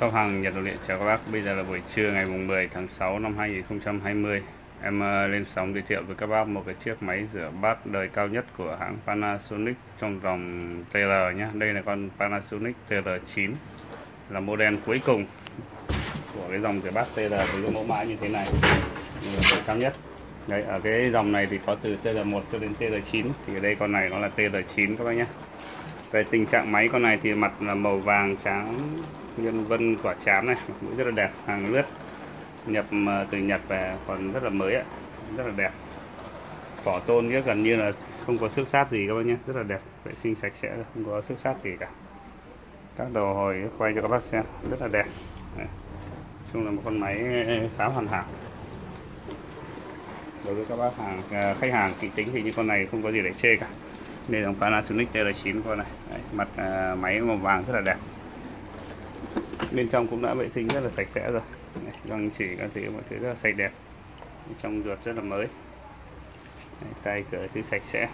sau hàng Nhật Đồ Điện chào các bác. Bây giờ là buổi trưa ngày mùng 10 tháng 6 năm 2020. Em ờ, lên sóng giới thiệu với các bác một cái chiếc máy rửa bát đời cao nhất của hãng Panasonic trong dòng TR nhé. Đây là con Panasonic TR9 là model cuối cùng của cái dòng rửa bát TR với cái mẫu mã như thế này. Đời cao nhất. Đấy, ở cái dòng này thì có từ TR1 cho đến TR9 thì ở đây con này nó là TR9 các bác nhé về tình trạng máy con này thì mặt là màu vàng trắng nhân vân quả chám này mũi rất là đẹp hàng lướt. Nhập ờ, từ nhật về còn rất là mới ạ rất là đẹp. Vỏ tôn nghĩa gần như là không có xước sát gì các bác nhé rất là đẹp vệ sinh sạch sẽ không có xước sát gì cả. Các đầu hồi quay cho các bác xem rất là đẹp. Đấy. chung là một con máy khá hoàn hảo. Đối với các bác hàng à, khách hàng kỹ tính thì như con này không có gì để chê cả. Đây là Panasonic TR9 con này. Đấy, mặt à, máy màu vàng rất là đẹp bên trong cũng đã vệ sinh rất là sạch sẽ rồi. Đấy, răng vâng, chỉ các thứ mọi thứ rất là sạch đẹp. Bên trong ruột rất là mới. Đấy, tay cửa thứ sạch sẽ.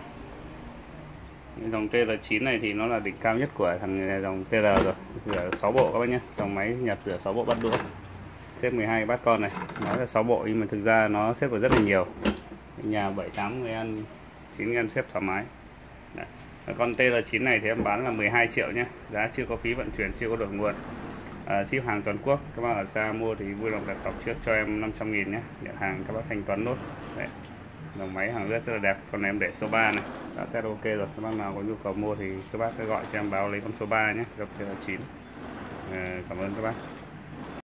Dòng TL9 này thì nó là đỉnh cao nhất của thằng dòng TL rồi. Rửa 6 bộ các bác nhé. Dòng máy nhập rửa 6 bộ bắt đũa. Xếp 12 bát con này. Nói là 6 bộ nhưng mà thực ra nó xếp vào rất là nhiều. Nhà 78 người ăn 9 người ăn xếp thoải mái. Đấy. Con TL9 này thì em bán là 12 triệu nhé. Giá chưa có phí vận chuyển, chưa có đổi nguồn. Ờ, ship hàng toàn quốc. Các bác ở xa mua thì vui lòng đặt cọc trước cho em 500 nghìn nhé. Nhận hàng các bác thanh toán nốt. Đấy. Dòng máy hàng rất rất là đẹp. Còn em để số 3 này. Đã test ok rồi. Các bác nào có nhu cầu mua thì các bác cứ gọi cho em báo lấy con số 3 nhé. Gặp 9 à, ờ, Cảm ơn các bác.